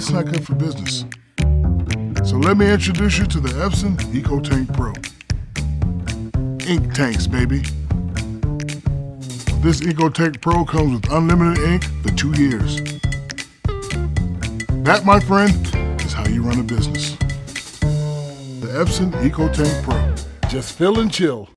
that's not good for business. So let me introduce you to the Epson EcoTank Pro. Ink tanks, baby. This EcoTank Pro comes with unlimited ink for two years. That, my friend, is how you run a business. The Epson EcoTank Pro. Just fill and chill.